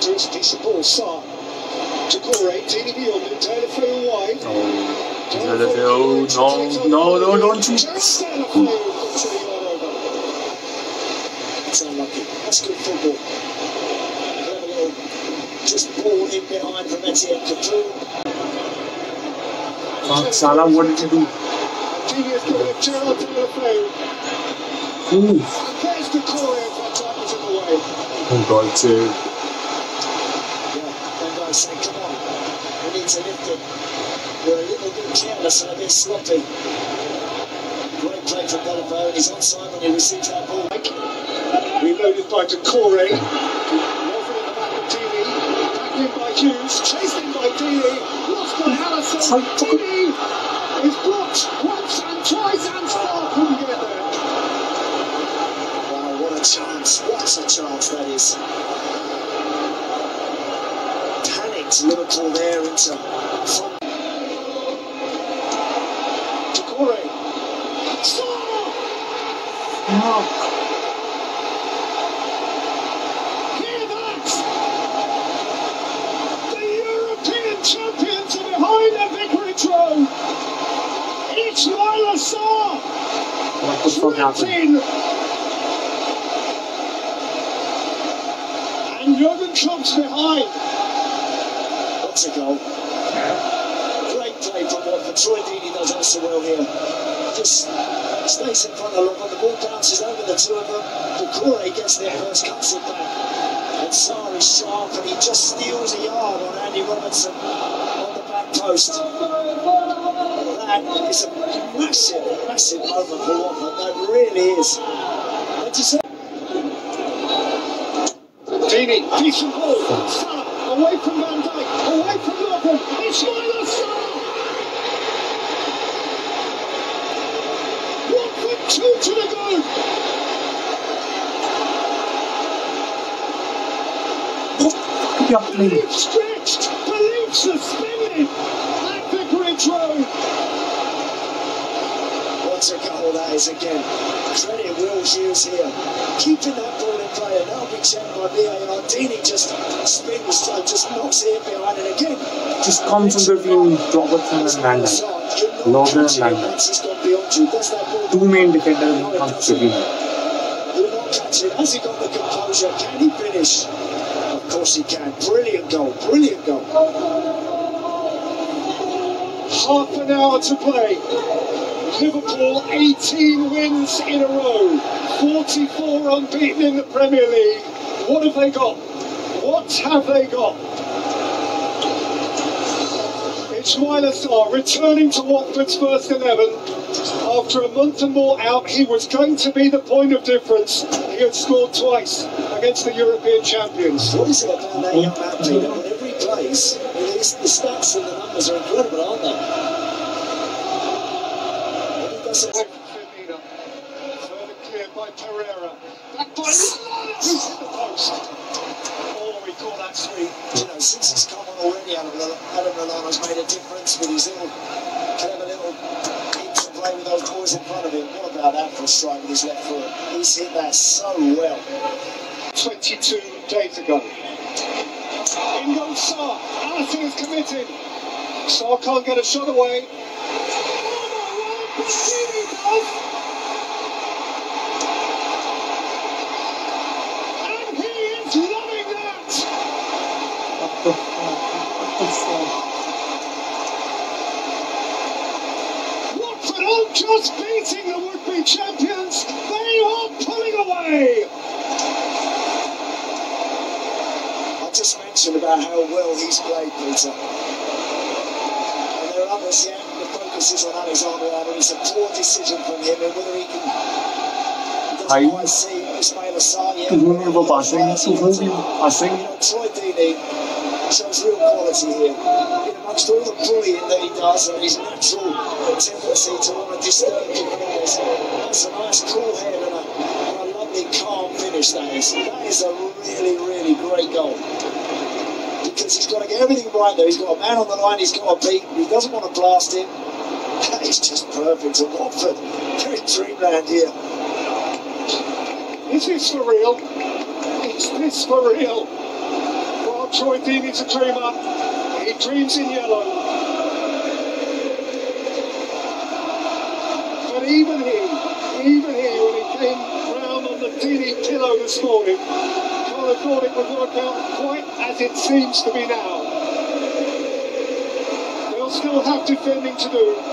dangerous piece of ball. Sarr. Doucouré, Dini him, Taylor through wide. Oh, Field. No, no, no, don't shoot. Just down the field, to the yard over. It's unlucky. That's good football. Just ball in behind from Etienne Capoue. Fuck, Salah, what did you do? Genius given it Gerald Taylor field. Ooh. There's Doucouré if that tackles him away. Oh, God, save. Yeah, Van Dijk saying, come on, we need to lift it. We're a little uh, bit careless and a bit sloppy. Great play from Deulofeu, he's onside when he receives that ball. Reloaded by Doucouré. Wolford in the back of Deeney. Back in by Hughes. Chased in by Deeney. Lost by Alisson. Deeney is blocked once and twice and still couldn't get there. Wow, what a chance. What a chance that is. Panicked Liverpool there into from Doucouré. Sarr! The European champions are behind the victory throne. Ismaila Sarr, What the fuck happened? 19. And Jurgen Klopp's behind. What's a goal? Great play from Watford. Troy Deeney does ever so well here. Just stays in front of. When the ball bounces over the two of them, Doucouré gets there first, cuts it back. And Sarr is sharp and he just steals a yard on Andy Robertson on the back post. That is a massive, massive moment for Watford. That really is. Deeney, decent ball. Away from Van Dijk, away from Lovren. It's Ismail Sarr. Watford two to the please. Belief stretched, belief suspended. That victory throne. A goal that is again. Credit Will Hughes here. Keeping that ball in play and now being checked by VAR. Deeney just spins, uh, just knocks it in behind it again. Just comes in between Robertson and Van Dijk. Lovren and Van Dijk. He's gone beyond you. Does that ball Two main defenders in comes between them. Will not catch it. Has he got the composure? Can he finish? Of course he can. Brilliant goal. Brilliant goal. Half an hour to play. Liverpool 18 wins in a row. 44 unbeaten in the Premier League. What have they got? What have they got? Ismaila Sarr returning to Watford's first 11. After a month and more out, he was going to be the point of difference. He had scored twice against the European champions. What is it about that young man, he plays, the stats and the numbers are incredible, aren't they? By Pereyra. Back by Lallana, hit the post. Oh, we call that sweet. You know, since he's come on already, Adam, Adam Lallana's made a difference with his little, clever little interplay with those boys in front of him. What about that for a strike with his left foot? He's hit that so well. 22 days ago. In goes Sarr. Alisson is committed. Sarr can't get a shot away. Just beating the champions, they are pulling away. I just mentioned about how well he's played, Peter. And there are others, yeah, the focus is on Alexander Arnold. It's a poor decision from him, and whether he can... He I- doesn't see Ismaila Sarr yet. Doing it for passing, so who's he passing? Troy Deeney shows real quality here. In amongst all the bullying that he does and his natural tendency to want to disturb defenders, that's a nice cool head and a, and a lovely calm finish that is. That is a really, really great goal. He's got to get everything right there. He's got a man on the line he's got to beat. He doesn't want to blast him. That is just perfect. And Watford, they're in dreamland here. Is this for real? Is this for real? Well, Troy Deeney's a dreamer. He dreams in yellow. But even he, even he, when he came round on the Deeney pillow this morning, thought it would work out quite as it seems to be now. They'll still have defending to do.